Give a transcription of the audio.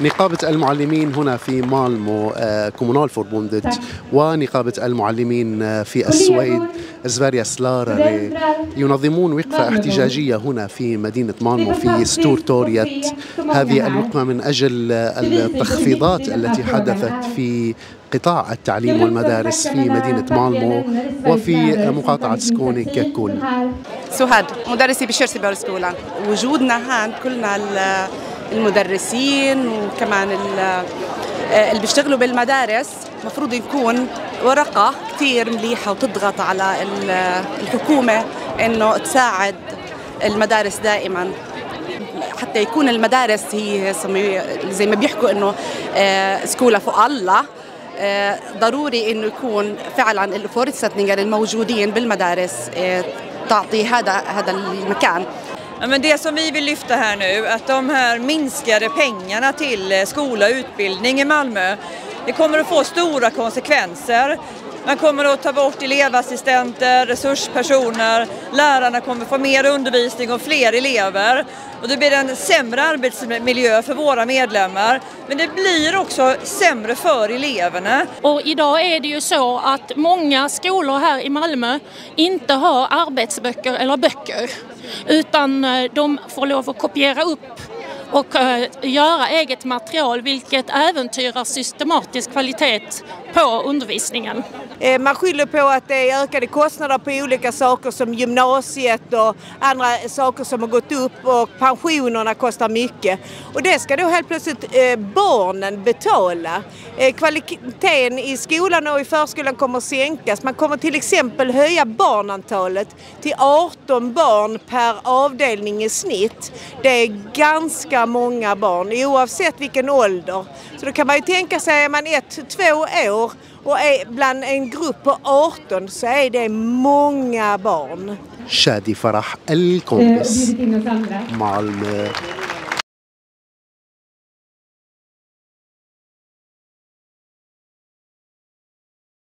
نقابة المعلمين هنا في مالمو كومونال فوربوندت ونقابة المعلمين في السويد زفاريا سلار ينظمون وقفة احتجاجية هنا في مدينة مالمو في ستور توريت. هذه الوقفة من أجل التخفيضات التي حدثت في قطاع التعليم والمدارس في مدينة مالمو وفي مقاطعة سكوني ككل. سهاد مدرسي بشيرسي بارسكولا وجودنا هان كلنا المدرسين وكمان اللي بيشتغلوا بالمدارس مفروض يكون ورقة كثير مليحة وتضغط على الحكومة إنه تساعد المدارس دائما. حتى يكون المدارس هي زي ما بيحكوا إنه سكولة فوق الله ضروري إنه يكون فعلا الفورتsättningar الموجودين بالمدارس تعطي هذا هذا المكان. Men det som vi vill lyfta här nu, att de här minskade pengarna till eh, skola och utbildning i Malmö, det kommer att få stora konsekvenser. Man kommer att ta bort elevassistenter, resurspersoner, lärarna kommer få mer undervisning och fler elever. Och det blir en sämre arbetsmiljö för våra medlemmar. Men det blir också sämre för eleverna. Och idag är det ju så att många skolor här i Malmö inte har arbetsböcker eller böcker. Utan eh, de får lov att kopiera upp och eh, göra eget material vilket äventyrar systematisk kvalitet på undervisningen. Eh, man skyller på att det är ökade kostnader på olika saker som gymnasiet och andra saker som har gått upp och pensionerna kostar mycket. Och det ska då helt plötsligt eh, barnen betala. Kvaliteten i skolan och i förskolan kommer att sänkas. Man kommer till exempel höja barnantalet till 18 barn per avdelning i snitt. Det är ganska många barn oavsett vilken ålder. Så då kan man ju tänka sig, är man ett, två år och är bland en grupp på 18 så är det många barn. شادي فرح الكومبس مع